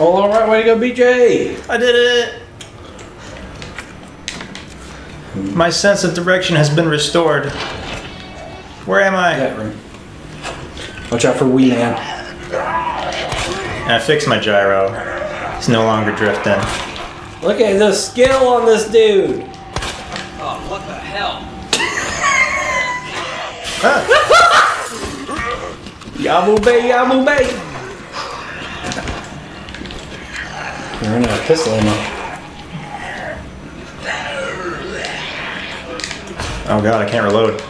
Oh, all right, way to go, BJ. I did it! My sense of direction has been restored. Where am I? That room. Watch out for Wee Man. And I fixed my gyro. It's no longer drifting. Look at the skill on this dude. Oh, what the hell? Ah. Yamu Bay, Yamu Bay. You're running out of pistol ammo. Oh god, I can't reload.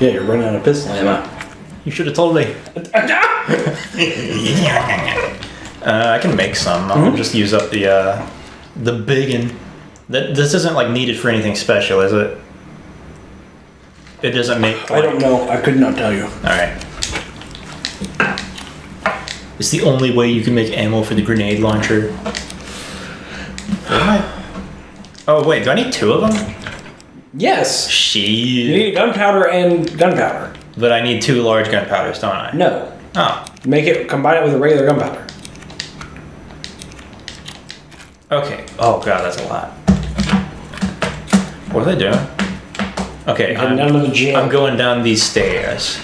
Yeah, you're running out of pistol ammo. You should have told me. Uh, I can make some. I'll just use up the uh, the biggin. That this isn't like needed for anything special, is it? It doesn't make. I don't know. I could not tell you. All right. It's the only way you can make ammo for the grenade launcher. Oh wait, do I need two of them? Yes. You need gunpowder and gunpowder. But I need two large gunpowders, don't I? No. Oh. Make it combine it with a regular gunpowder. Okay. Oh god, that's a lot. What are they doing? Okay, I'm, down to the jail. I'm going down these stairs.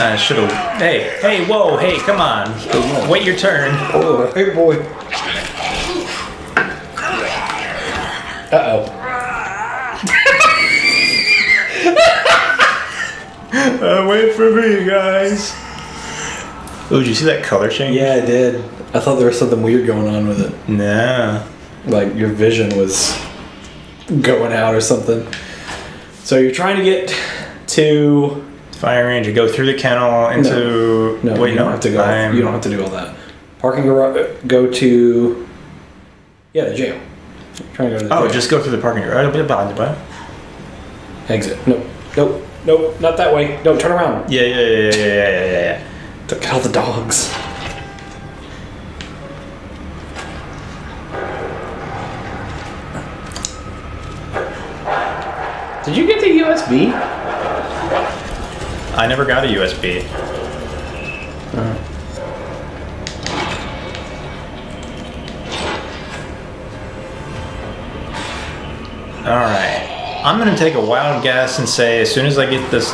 I should have. Hey, hey, whoa, hey, come on. Wait your turn. Oh, hey boy. Uh oh. Uh, wait for me, guys. Oh, did you see that color change? Yeah, I did. I thought there was something weird going on with it. Nah. Like your vision was going out or something. So you're trying to get to. Fire ranger, go through the kennel into. No, wait, you no, don't have to go. I'm- You don't have to do all that. Parking garage. Uh, go to. Yeah, the jail. Trying to go to the Oh, jail. just go through the parking garage. exit. Nope. Nope. Nope. Not that way. No, turn around. Yeah, yeah, yeah, yeah, yeah, yeah, yeah, yeah. Look at all the dogs. Did you get the USB? I never got a USB. All right, I'm gonna take a wild guess and say as soon as I get this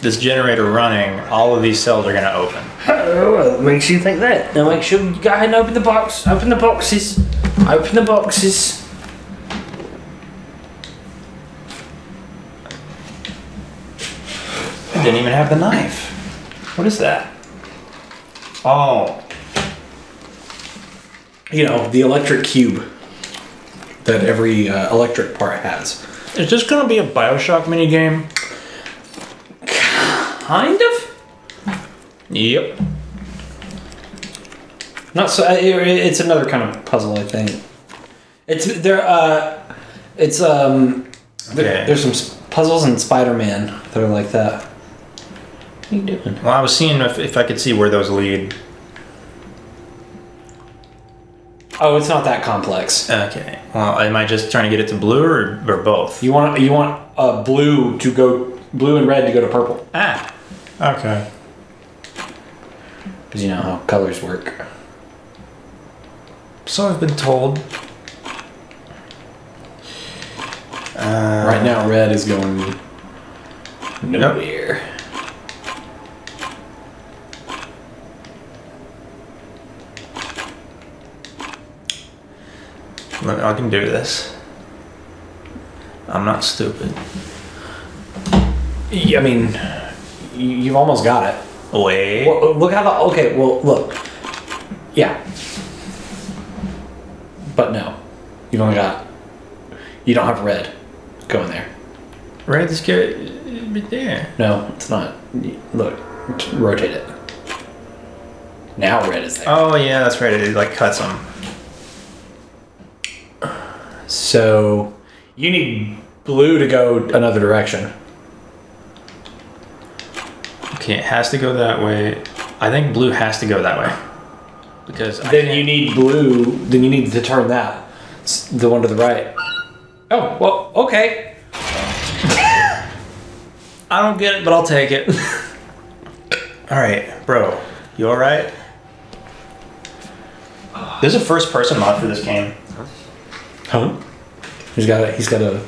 this generator running, all of these cells are gonna open. Oh, makes you think that? Now make sure you go ahead and open the box. Open the boxes. Open the boxes. Didn't even have the knife. What is that? Oh, You know, the electric cube that every uh, electric part has. is this gonna be a Bioshock minigame? Kind of? Yep. Not so. it- It's another kind of puzzle, I think. It's there. Uh, it's um. There, Okay. There's some puzzles in Spider-Man that are like that. What are you doing? Well, I was seeing if, if I could see where those lead. Oh, it's not that complex. Okay. Well, am I just trying to get it to blue or, or both? You want you want uh, blue to go blue and red to go to purple Ah. Okay. because you know how colors work. So I've been told. Uh, Right now, red is going nowhere. Look, I can do this. I'm not stupid. I mean, you- you've almost got it. Wait. Well, uh, look how the okay. Well, look. Yeah. But no, you've only got. You don't have red. Go in there. Red is good. Uh, right there. No, it's not. Look, rotate it. Now red is there. Oh yeah, that's right. It like cuts them. So you need blue to go another direction. Okay, it has to go that way. I think blue has to go that way. Because I Then you need blue. Then you need to turn that. S- The one to the right. Oh well, okay. I don't get it, but I'll take it. All right, bro. You all right? There's a first-person mod for this game. Huh? He's got a. He's got a.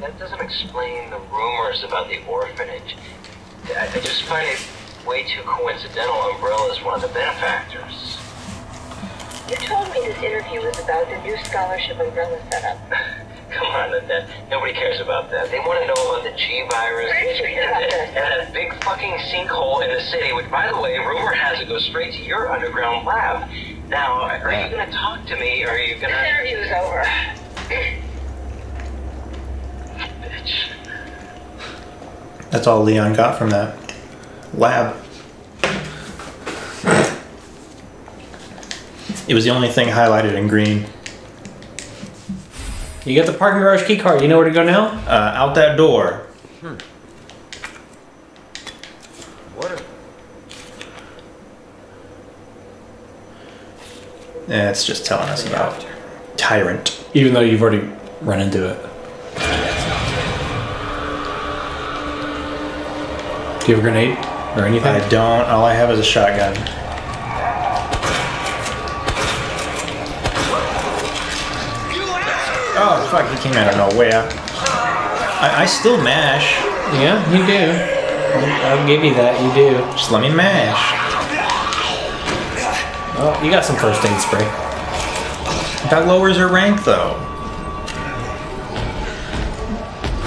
That doesn't explain the rumors about the orphanage. I, I just find it way too coincidental Umbrella is one of the benefactors. You told me this interview was about the new scholarship umbrella set up. Come on, that, that nobody cares about that. They want to know about the G virus Where did you hear and, and, and that big fucking sinkhole in the city, which, by the way, rumor has it goes straight to your underground lab. Now, are you gonna talk to me, or are you gonna? interview is over. Bitch. That's all Leon got from that lab. It was the only thing highlighted in green. You got the parking garage key card. You know where to go now? Uh, out that door. What are... Yeah, Eh, it's just telling us about Tyrant. Even though you've already run into it. Do you have a grenade or anything? I don't. All I have is a shotgun. Oh fuck! He came out of nowhere. I, I still mash. yeah, you do. I'll, I'll give you that. You do. Just let me mash. Oh, you got some first aid spray. That lowers her rank though.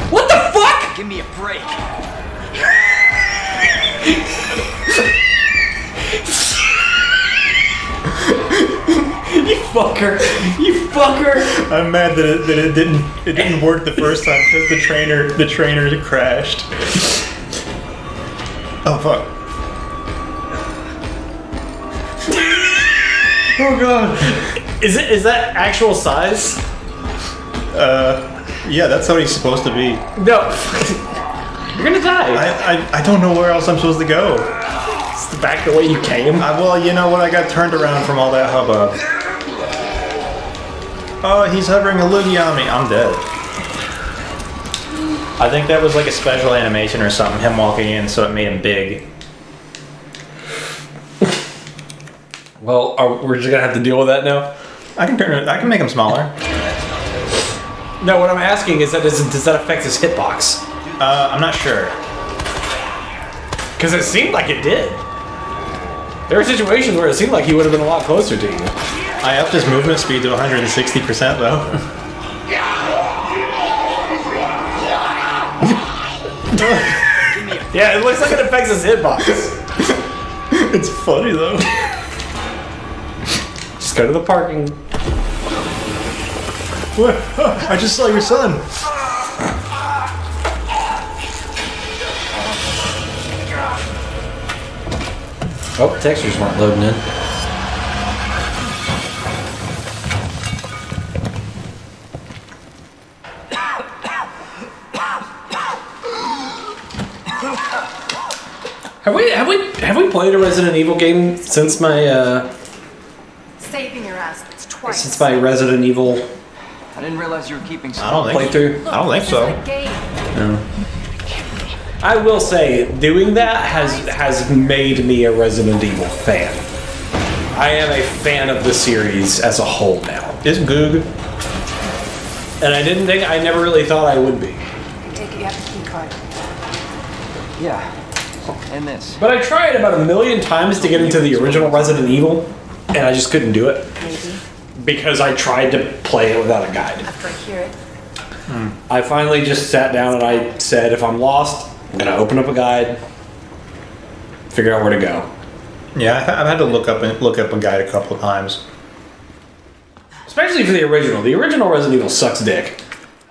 What the fuck? Give me a break. You fucker! You fucker! I'm mad that it, that it didn't it didn't work the first time because the trainer the trainer crashed. Oh fuck. oh god. Is it is that actual size? Uh, yeah, that's how he's supposed to be. No. You're gonna die. I, I, I don't know where else I'm supposed to go. It's the back the way you came. I, well, you know what? I got turned around from all that hubbub. Oh, he's hovering a loogie on me. I'm dead. I think that was like a special animation or something, him walking in, so it made him big. Well, are, we're just gonna have to deal with that now. I can turn it, I can make him smaller. No, what I'm asking is that does, does that affect his hitbox? Uh, I'm not sure. Because it seemed like it did. There were situations where it seemed like he would have been a lot closer to you. I upped his movement speed to 160% though. Yeah, it looks like it affects his hitbox. it's funny though. Just go to the parking. What? I just saw your son. Oh, textures weren't loading in. Have we have we have we played a Resident Evil game since my uh Saving your ass twice. since my Resident Evil I didn't realize you were keeping I don't think. playthrough? I don't think so. is a game. I will say, doing that has has made me a Resident Evil fan. I am a fan of the series as a whole now, Is Goog? and I didn't think I never really thought I would be. Take it, you have the key card. Yeah. And this. But I tried about a million times to get into the original Resident Evil, and I just couldn't do it Maybe. Because I tried to play it without a guide. After I hear it. Hmm. I finally just sat down and I said, if I'm lost, I'm gonna open up a guide, figure out where to go. Yeah, I- I've had to look up and look up a guide a couple of times. Especially for the original. The original Resident Evil sucks dick.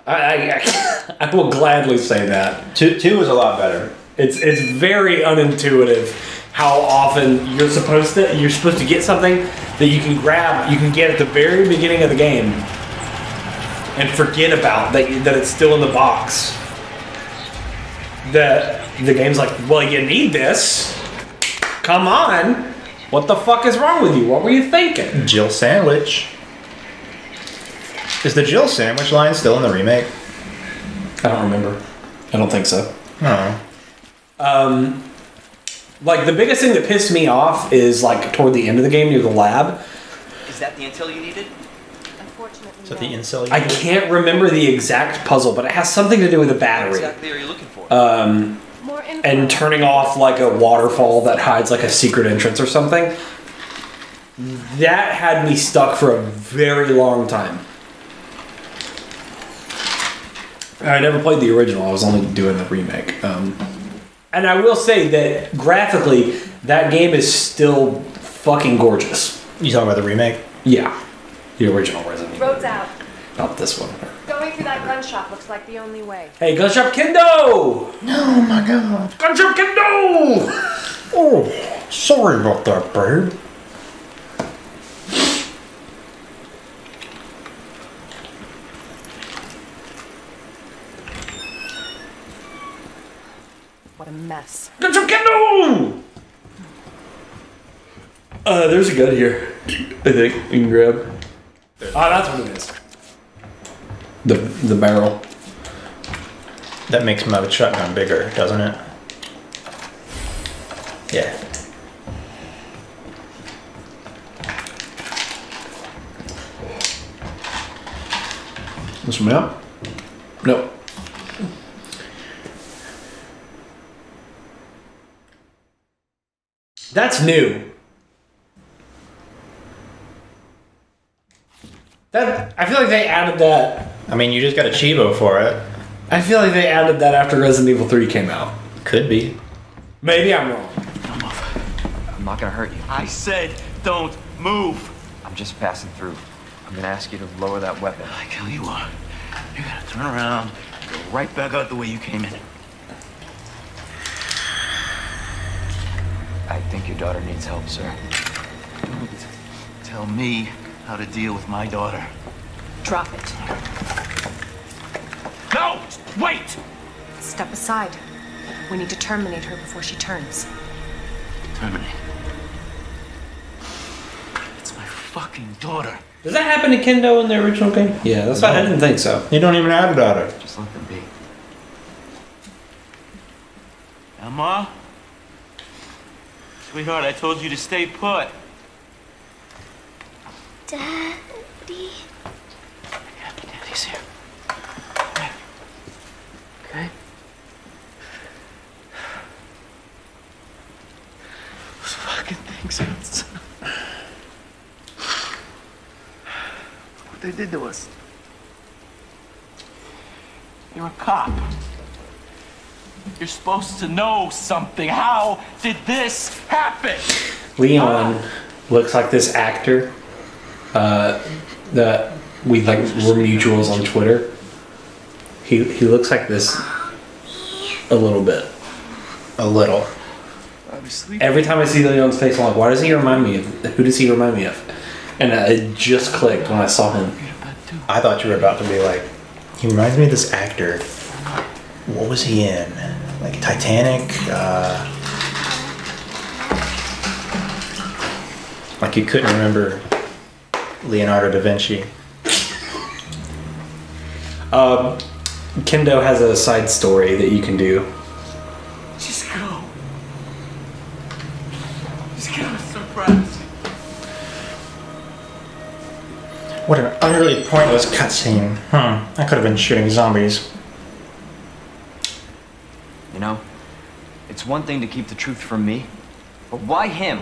I, I, I will gladly say that. Two two is a lot better. It's it's very unintuitive how often you're supposed to you're supposed to get something that you can grab you can get at the very beginning of the game and forget about that that it's still in the box. That the game's like, well, you need this. Come on. What the fuck is wrong with you? What were you thinking? Jill sandwich. Is the Jill sandwich line still in the remake? I don't remember. I don't think so. Oh. Um, Like the biggest thing that pissed me off is like toward the end of the game near the lab. Is that the intel you needed? Unfortunately, Is that the no. incel? you I can't remember the exact puzzle, but it has something to do with a What battery. exactly are you looking for? More info. and turning off like a waterfall that hides like a secret entrance or something. That had me stuck for a very long time. I never played the original. I was only doing the remake. Um, and I will say that graphically, that game is still fucking gorgeous. You talking about the remake? Yeah, the original Resident Evil, Roads out. not this one. Going through that gun shop looks like the only way. Hey, gun shop Kendo! Oh my god. Gun shop Kendo! Oh, sorry about that, babe. What a mess. Gunshop Kendo! Uh, there's a gun here. I think you can grab. Ah, that's what it is. The the barrel. That makes my shotgun bigger, doesn't it? Yeah. This one out? No. That's new. That I feel like they added that. I mean, you just got a Chivo for it. I feel like they added that after Resident Evil 3 came out. Could be. Maybe I'm wrong. I'm not gonna hurt you. I said don't move. I'm just passing through. I'm gonna ask you to lower that weapon. I tell you what, you gotta turn around, and go right back out the way you came in. I think your daughter needs help, sir. Don't tell me how to deal with my daughter. Drop it. No! Wait! Step aside. We need to terminate her before she turns. Terminate. It's my fucking daughter. Does that happen to Kendo in the original game? Yeah, that's why I didn't think so. You don't even have a daughter. Just let them be. Emma? Sweetheart, I told you to stay put. Daddy. Yeah, Daddy's here. Okay. Those fucking things outside. What they did to us. You're a cop. You're supposed to know something. How did this happen? Leon looks like this actor uh, that we like were mutuals on Twitter. He he looks like this a little bit. A little. Every time I see Leon's face, I'm like, why does he remind me of? Who does he remind me of? And uh, it just clicked when I saw him. I thought you were about to be like, he reminds me of this actor. What was he in? Like Titanic? Uh, like you couldn't remember Leonardo da Vinci. Um, Kendo has a side story that you can do. What an utterly pointless cutscene. Hmm. I could have been shooting zombies. You know, it's one thing to keep the truth from me, but why him?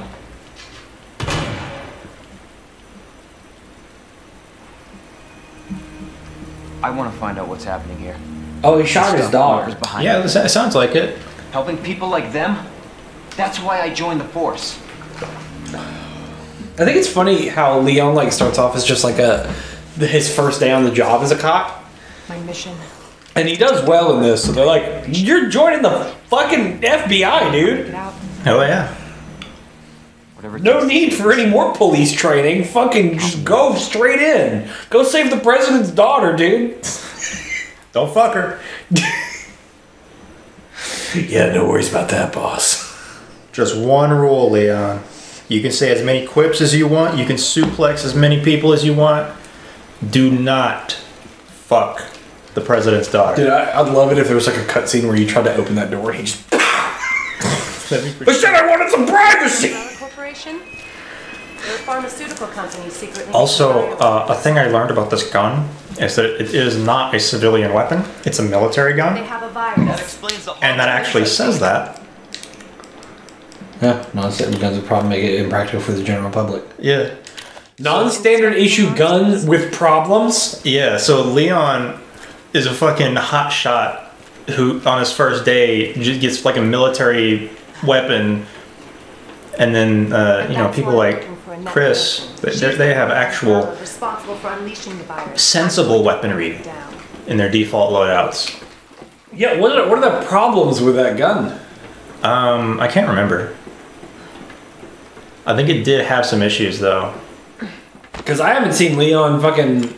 I want to find out what's happening here. Oh, he shot his Stuff daughter. lurkers behind Yeah, it. it sounds like it. Helping people like them? That's why I joined the force. I think it's funny how Leon like starts off as just like a his first day on the job as a cop, My mission. and he does well in this. So they're like, "You're joining the fucking FBI, dude. Get out. Hell yeah. Whatever. No need for any more police training. Fucking just go straight in. Go save the president's daughter, dude." Don't fuck her. Yeah, no worries about that, boss. Just one rule, Leon. You can say as many quips as you want. You can suplex as many people as you want. Do not fuck the president's daughter. Dude, I, I'd love it if there was like a cutscene where you tried to open that door and he just. I said I wanted some privacy. Corporation? They're a pharmaceutical company secretly. Also, uh, a thing I learned about this gun is that it is not a civilian weapon; it's a military They gun, have a That explains the and that actually says that. Yeah, non-standard guns would probably make it impractical for the general public. Yeah. Non-standard issue gun with problems. Yeah, so Leon is a fucking hot shot who, on his first day, just gets like a military weapon, and then uh, you know people like looking for a Chris, mechanism. they, they have actual responsible for unleashing the virus. sensible weaponry in their default loadouts. Yeah, what are, what are the problems with that gun? Um, I can't remember. I think it did have some issues though. Because I haven't seen Leon fucking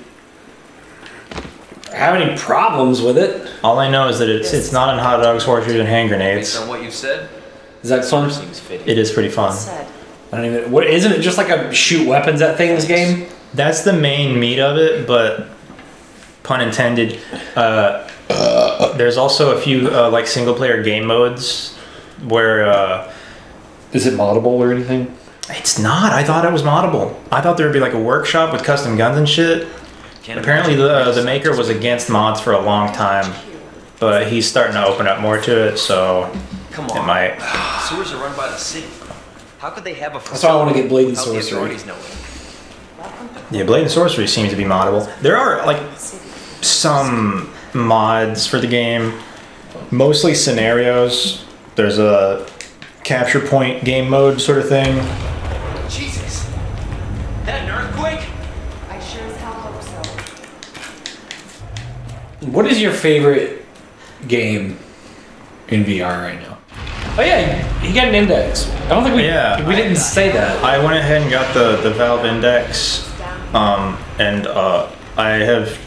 have any problems with it. All I know is that it's it's not in hot dogs, horseshoes, and hand grenades. Based grenades. on what you said, Is that fun? seems fitting. It is pretty fun. Said. I don't even. What isn't it just like a shoot weapons at things game? That's the main meat of it, but pun intended. Uh, there's also a few uh, like single player game modes where uh, Is it moddable or anything? It's not. I thought it was moddable. I thought there would be like a workshop with custom guns and shit. Can't Apparently, the uh, the maker was against mods for a long time, but he's starting to open up more to it, so Come on. it might. Sewers are run by the city. How could they have a That's why I wanna get Blade and without the Sorcery. Yeah, Blade and Sorcery seems to be moddable. There are like some mods for the game, mostly scenarios. There's a capture point game mode sort of thing. Jesus! That an earthquake? I sure as hell hope so. What is your favorite game in VR right now? Oh yeah, he got an index. I don't think we Yeah, we didn't say that. I went ahead and got the, the Valve Index, um, and uh, I have.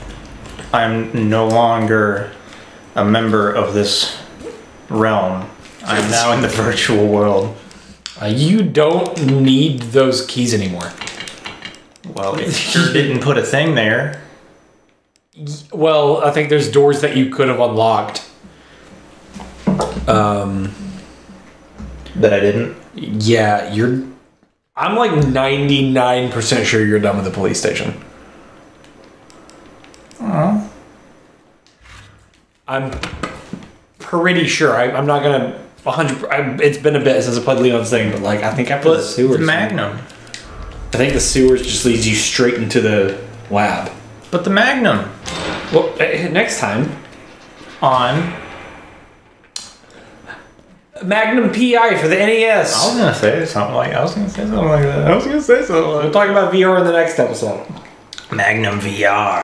I'm no longer a member of this realm. I'm now in the virtual world. Uh, you don't need those keys anymore. Well, it sure didn't put a thing there. Well, I think there's doors that you could have unlocked. Um, That I didn't. yeah, you're. I'm like 99% sure you're done with the police station. I'm pretty sure. I, I'm not gonna 100. I, it's been a bit since I played Leon's thing, but like I think after the But sewers, the Magnum. I think the sewers just leads you straight into the lab. But the Magnum Well, eh, next time, on. Magnum PI for the NES. I was gonna say something like I was gonna say something like that. I was gonna say something Like We'll talk about VR in the next episode. Magnum VR.